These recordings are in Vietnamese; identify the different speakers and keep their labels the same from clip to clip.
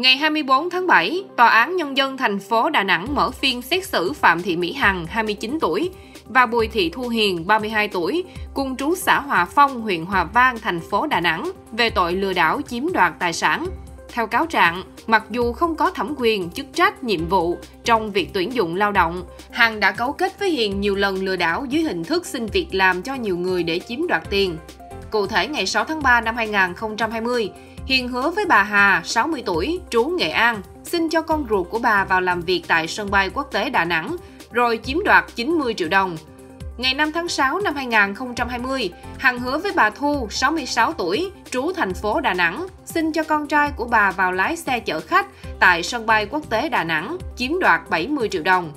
Speaker 1: Ngày 24 tháng 7, Tòa án Nhân dân thành phố Đà Nẵng mở phiên xét xử Phạm Thị Mỹ Hằng, 29 tuổi, và Bùi Thị Thu Hiền, 32 tuổi, cùng trú xã Hòa Phong, huyện Hòa Vang, thành phố Đà Nẵng, về tội lừa đảo chiếm đoạt tài sản. Theo cáo trạng, mặc dù không có thẩm quyền, chức trách, nhiệm vụ trong việc tuyển dụng lao động, Hằng đã cấu kết với Hiền nhiều lần lừa đảo dưới hình thức xin việc làm cho nhiều người để chiếm đoạt tiền. Cụ thể, ngày 6 tháng 3 năm 2020, Hiền hứa với bà Hà, 60 tuổi, trú Nghệ An, xin cho con ruột của bà vào làm việc tại sân bay quốc tế Đà Nẵng, rồi chiếm đoạt 90 triệu đồng. Ngày 5 tháng 6 năm 2020, Hằng hứa với bà Thu, 66 tuổi, trú thành phố Đà Nẵng, xin cho con trai của bà vào lái xe chở khách tại sân bay quốc tế Đà Nẵng, chiếm đoạt 70 triệu đồng.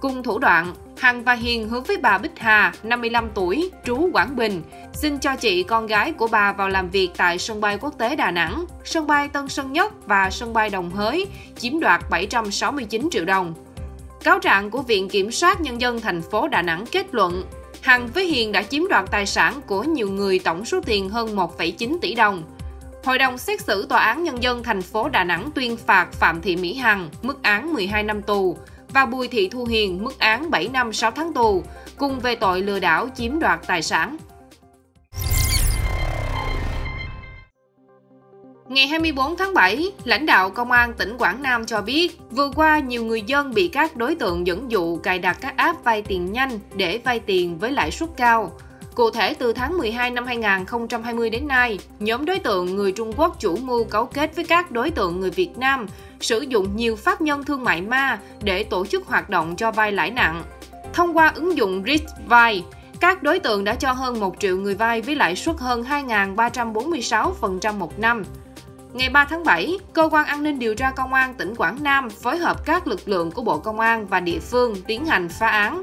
Speaker 1: Cùng thủ đoạn, Hằng và Hiền hứa với bà Bích Hà, 55 tuổi, trú Quảng Bình, xin cho chị con gái của bà vào làm việc tại sân bay quốc tế Đà Nẵng, sân bay Tân Sơn Nhất và sân bay Đồng Hới, chiếm đoạt 769 triệu đồng. Cáo trạng của Viện Kiểm sát Nhân dân thành phố Đà Nẵng kết luận, Hằng với Hiền đã chiếm đoạt tài sản của nhiều người tổng số tiền hơn 1,9 tỷ đồng. Hội đồng xét xử Tòa án Nhân dân thành phố Đà Nẵng tuyên phạt Phạm Thị Mỹ Hằng mức án 12 năm tù và Bùi Thị Thu Hiền mức án 7 năm 6 tháng tù, cùng về tội lừa đảo chiếm đoạt tài sản. Ngày 24 tháng 7, lãnh đạo Công an tỉnh Quảng Nam cho biết, vừa qua nhiều người dân bị các đối tượng dẫn dụ cài đặt các app vay tiền nhanh để vay tiền với lãi suất cao. Cụ thể, từ tháng 12 năm 2020 đến nay, nhóm đối tượng người Trung Quốc chủ mưu cấu kết với các đối tượng người Việt Nam sử dụng nhiều pháp nhân thương mại ma để tổ chức hoạt động cho vay lãi nặng. Thông qua ứng dụng Rich Vay, các đối tượng đã cho hơn 1 triệu người vay với lãi suất hơn 2.346% một năm. Ngày 3 tháng 7, Cơ quan An ninh điều tra Công an tỉnh Quảng Nam phối hợp các lực lượng của Bộ Công an và địa phương tiến hành phá án.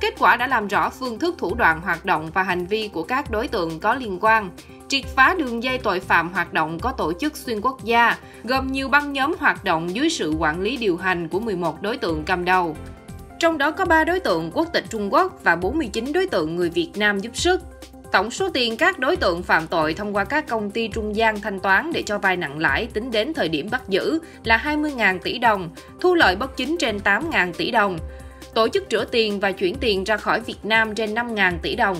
Speaker 1: Kết quả đã làm rõ phương thức thủ đoạn hoạt động và hành vi của các đối tượng có liên quan, triệt phá đường dây tội phạm hoạt động có tổ chức xuyên quốc gia, gồm nhiều băng nhóm hoạt động dưới sự quản lý điều hành của 11 đối tượng cầm đầu. Trong đó có 3 đối tượng quốc tịch Trung Quốc và 49 đối tượng người Việt Nam giúp sức. Tổng số tiền các đối tượng phạm tội thông qua các công ty trung gian thanh toán để cho vay nặng lãi tính đến thời điểm bắt giữ là 20.000 tỷ đồng, thu lợi bất chính trên 8.000 tỷ đồng, tổ chức rửa tiền và chuyển tiền ra khỏi Việt Nam trên 5.000 tỷ đồng.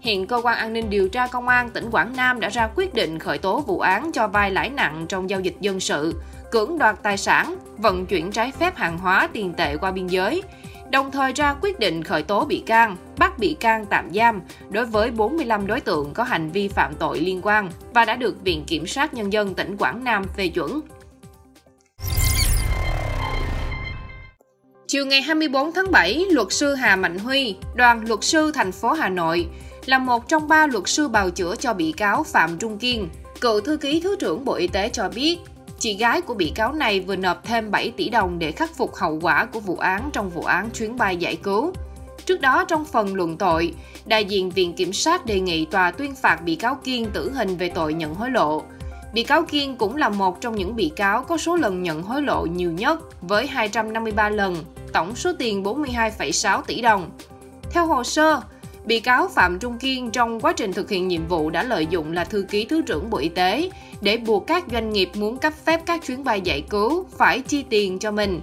Speaker 1: Hiện cơ quan an ninh điều tra công an tỉnh Quảng Nam đã ra quyết định khởi tố vụ án cho vay lãi nặng trong giao dịch dân sự, cưỡng đoạt tài sản, vận chuyển trái phép hàng hóa tiền tệ qua biên giới, đồng thời ra quyết định khởi tố bị can, bắt bị can tạm giam đối với 45 đối tượng có hành vi phạm tội liên quan và đã được Viện Kiểm sát Nhân dân tỉnh Quảng Nam phê chuẩn. Chiều ngày 24 tháng 7, luật sư Hà Mạnh Huy, đoàn luật sư thành phố Hà Nội, là một trong ba luật sư bào chữa cho bị cáo Phạm Trung Kiên, cựu thư ký Thứ trưởng Bộ Y tế cho biết, chị gái của bị cáo này vừa nộp thêm 7 tỷ đồng để khắc phục hậu quả của vụ án trong vụ án chuyến bay giải cứu. Trước đó, trong phần luận tội, đại diện Viện Kiểm sát đề nghị tòa tuyên phạt bị cáo Kiên tử hình về tội nhận hối lộ. Bị cáo Kiên cũng là một trong những bị cáo có số lần nhận hối lộ nhiều nhất với 253 lần, tổng số tiền 42,6 tỷ đồng. Theo hồ sơ, bị cáo Phạm Trung Kiên trong quá trình thực hiện nhiệm vụ đã lợi dụng là thư ký Thứ trưởng Bộ Y tế để buộc các doanh nghiệp muốn cấp phép các chuyến bay giải cứu phải chi tiền cho mình.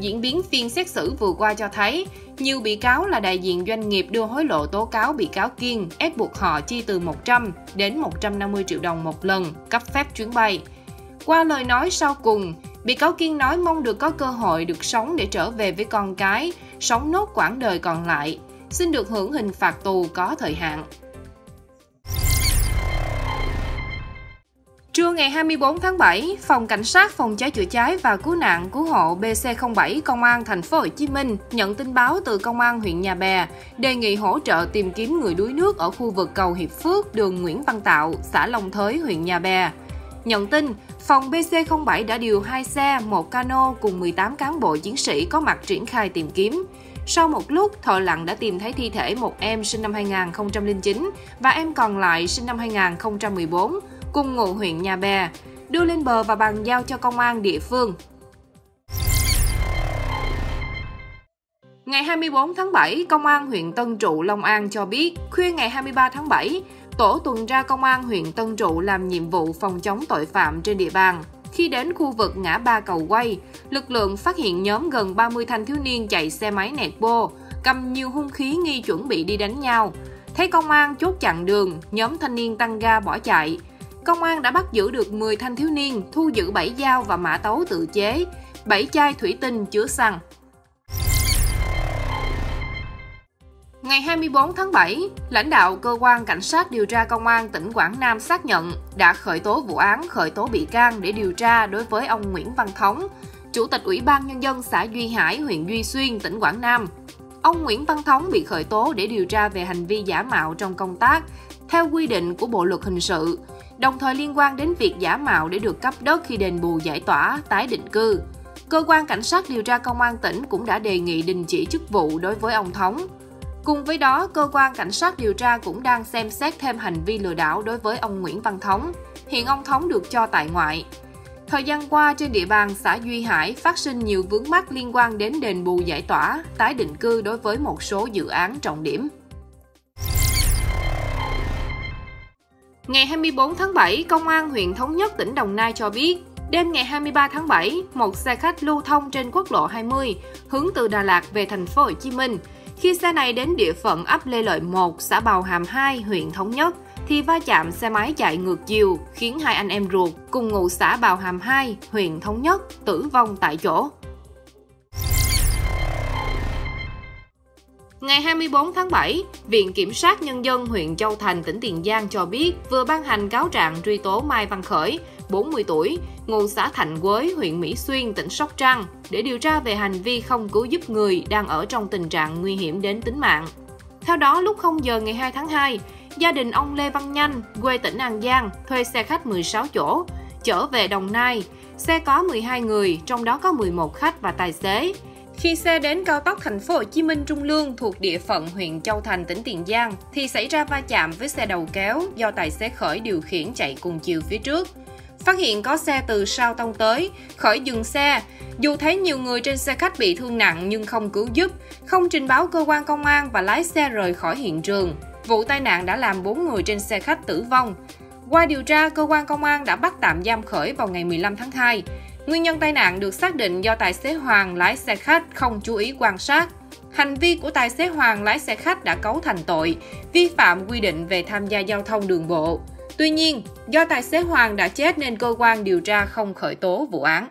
Speaker 1: Diễn biến phiên xét xử vừa qua cho thấy, nhiều bị cáo là đại diện doanh nghiệp đưa hối lộ tố cáo bị cáo Kiên ép buộc họ chi từ 100 đến 150 triệu đồng một lần cấp phép chuyến bay. Qua lời nói sau cùng, bị cáo Kiên nói mong được có cơ hội được sống để trở về với con cái, sống nốt quãng đời còn lại, xin được hưởng hình phạt tù có thời hạn. Trưa ngày 24 tháng 7, Phòng Cảnh sát Phòng cháy chữa cháy và Cứu nạn Cứu hộ BC07 Công an thành phố Hồ Chí Minh nhận tin báo từ Công an huyện Nhà Bè đề nghị hỗ trợ tìm kiếm người đuối nước ở khu vực cầu Hiệp Phước, đường Nguyễn Văn Tạo, xã Long Thới, huyện Nhà Bè. Nhận tin, phòng BC07 đã điều hai xe, một cano cùng 18 cán bộ chiến sĩ có mặt triển khai tìm kiếm. Sau một lúc, thợ lặn đã tìm thấy thi thể một em sinh năm 2009 và em còn lại sinh năm 2014 cùng ngụ huyện Nhà Bè, đưa lên bờ và bàn giao cho công an địa phương. Ngày 24 tháng 7, Công an huyện Tân Trụ, Long An cho biết, khuya ngày 23 tháng 7, tổ tuần tra Công an huyện Tân Trụ làm nhiệm vụ phòng chống tội phạm trên địa bàn, Khi đến khu vực ngã ba cầu quay, lực lượng phát hiện nhóm gần 30 thanh thiếu niên chạy xe máy nẹt bô, cầm nhiều hung khí nghi chuẩn bị đi đánh nhau. Thấy công an chốt chặn đường, nhóm thanh niên tăng ga bỏ chạy. Công an đã bắt giữ được 10 thanh thiếu niên, thu giữ 7 dao và mã tấu tự chế, 7 chai thủy tinh chứa xăng. Ngày 24 tháng 7, lãnh đạo cơ quan cảnh sát điều tra công an tỉnh Quảng Nam xác nhận đã khởi tố vụ án khởi tố bị can để điều tra đối với ông Nguyễn Văn Thống, Chủ tịch Ủy ban Nhân dân xã Duy Hải, huyện Duy Xuyên, tỉnh Quảng Nam. Ông Nguyễn Văn Thống bị khởi tố để điều tra về hành vi giả mạo trong công tác, theo quy định của Bộ Luật Hình sự, đồng thời liên quan đến việc giả mạo để được cấp đất khi đền bù giải tỏa, tái định cư. Cơ quan Cảnh sát điều tra Công an tỉnh cũng đã đề nghị đình chỉ chức vụ đối với ông Thống. Cùng với đó, cơ quan cảnh sát điều tra cũng đang xem xét thêm hành vi lừa đảo đối với ông Nguyễn Văn Thống. Hiện ông Thống được cho tại ngoại. Thời gian qua, trên địa bàn xã Duy Hải phát sinh nhiều vướng mắc liên quan đến đền bù giải tỏa, tái định cư đối với một số dự án trọng điểm. Ngày 24 tháng 7, Công an huyện Thống Nhất, tỉnh Đồng Nai cho biết, đêm ngày 23 tháng 7, một xe khách lưu thông trên quốc lộ 20 hướng từ Đà Lạt về thành phố Hồ Chí Minh khi xe này đến địa phận ấp Lê Lợi 1, xã Bào Hàm 2, huyện Thống Nhất, thì va chạm xe máy chạy ngược chiều, khiến hai anh em ruột cùng ngụ xã Bào Hàm 2, huyện Thống Nhất tử vong tại chỗ. Ngày 24 tháng 7, Viện Kiểm sát Nhân dân huyện Châu Thành, tỉnh Tiền Giang cho biết vừa ban hành cáo trạng truy tố Mai Văn Khởi, 40 tuổi, ngụ xã Thạnh Quới, huyện Mỹ Xuyên, tỉnh Sóc Trăng, để điều tra về hành vi không cứu giúp người đang ở trong tình trạng nguy hiểm đến tính mạng. Theo đó, lúc 0 giờ ngày 2 tháng 2, gia đình ông Lê Văn Nhanh, quê tỉnh An Giang, thuê xe khách 16 chỗ, chở về Đồng Nai. Xe có 12 người, trong đó có 11 khách và tài xế. Khi xe đến cao tốc thành phố Hồ Chí Minh Trung Lương thuộc địa phận huyện Châu Thành tỉnh Tiền Giang thì xảy ra va chạm với xe đầu kéo do tài xế Khởi điều khiển chạy cùng chiều phía trước. Phát hiện có xe từ sau tông tới, Khởi dừng xe. Dù thấy nhiều người trên xe khách bị thương nặng nhưng không cứu giúp, không trình báo cơ quan công an và lái xe rời khỏi hiện trường. Vụ tai nạn đã làm 4 người trên xe khách tử vong. Qua điều tra, cơ quan công an đã bắt tạm giam Khởi vào ngày 15 tháng 2. Nguyên nhân tai nạn được xác định do tài xế Hoàng lái xe khách không chú ý quan sát. Hành vi của tài xế Hoàng lái xe khách đã cấu thành tội, vi phạm quy định về tham gia giao thông đường bộ. Tuy nhiên, do tài xế Hoàng đã chết nên cơ quan điều tra không khởi tố vụ án.